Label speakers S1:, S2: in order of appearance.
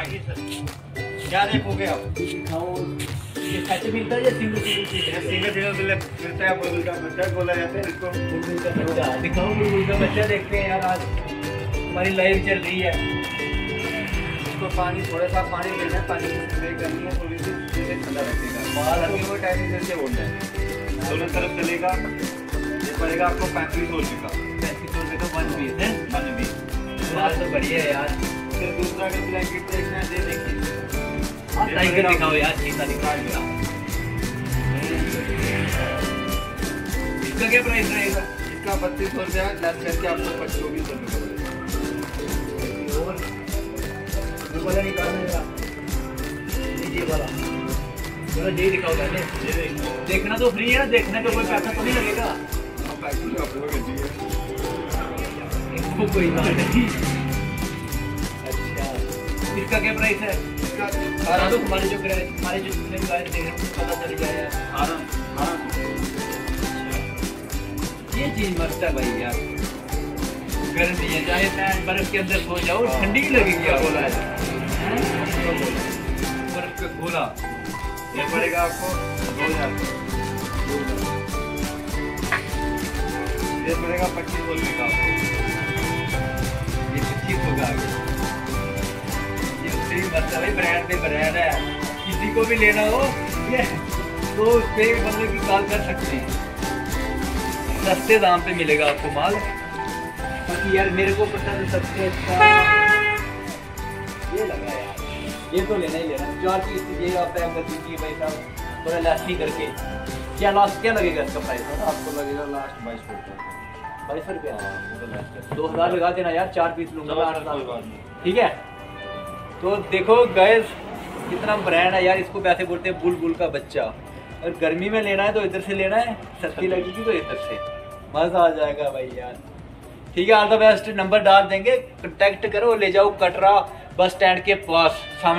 S1: Sir क्या देखोगे आप?
S2: दिखाओ। ये सच मिलता है या सिंगल सिंगल पीस
S1: ये सिंगल सिंगल मिलता है बुलबुल का बच्चा बोला जाता है इसको
S2: बुलबुल का बच्चा दिखाओ बुलबुल का बच्चा देखते हैं यार आज हमारी लाइव चल रही है।
S1: इसको पानी थोड़ा सा पानी देना है पानी में स्प्रे करनी है थोड़ी सी ठंडा रखेगा।
S2: बाल
S1: अभी वो टाइम जैसे बोलना है। दोनों तरफ़ चलेगा ये पड़ेगा आपको पैंतीस सौ रुपये का
S2: पैंतीस सौ रुपये का वन पीस है
S1: वन भी
S2: बात तो बढ़िया है यार।
S1: फिर दूसरा ब्लैंकेट देखना है ये देखिए
S2: हाँ, टाइगर दिखाओ यार चीता दिखाओ मेरा इसका क्या प्राइस रहेगा?
S1: इसका बत्तीस सौ रुपया लेस करके आपको पच्चीस चौबीस सौ रुपये
S2: दिखाओ पहले। देखना तो फ्री है देखने का कोई पैसा तो नहीं लगेगा।
S1: है
S2: इसको कोई बात नहीं। अच्छा इसका क्या प्राइस है?
S1: इसका
S2: तो हमारे जो हमारे जो देख रहे हैं पता चल यार
S1: आराम आराम।
S2: ये चीज़ मस्त है भाई यार। गर्मी है चाहे फ़ैन बर्फ़ के अंदर सो जाओ ठंडी लगेगी आपको
S1: गोला है?
S2: बर्फ़ का गोला
S1: ये पड़ेगा आपको दो हज़ार। ये पड़ेगा पच्चीस सौ रुपये का। आपको
S2: ये पच्चीस होगा आगे। मस्त है भाई ब्रांड पे ब्रांड है। किसी को भी लेना हो ये तो उस पे मतलब कि कॉल कर सकते हैं। सस्ते दाम पे मिलेगा आपको माल। बाकी यार मेरे को पसंद सबसे अच्छा ये लगा यार। ये तो लेना ही लेना। चार पीस ये आप पैक कर दीजिए भाई साहब थोड़ा लास्टिंग करके। क्या लास्ट क्या लगेगा इसका प्राइस
S1: आपको लगेगा लास्ट बाईस सौ रुपये।
S2: बाईस सौ रुपया? दो हज़ार लगा देना यार चार पीस लूँगा ठीक है? तो देखो गैस कितना ब्रांड है यार इसको पैसे बोलते हैं बुल बुल का बच्चा। और गर्मी में लेना है तो इधर से लेना है सर्दी लगेगी तो इधर से। मज़ा आ जाएगा भाई यार। ठीक है ऑल द बेस्ट नंबर डाल देंगे। कॉन्टैक्ट करो ले जाओ कटरा बस स्टैंड के पास सामने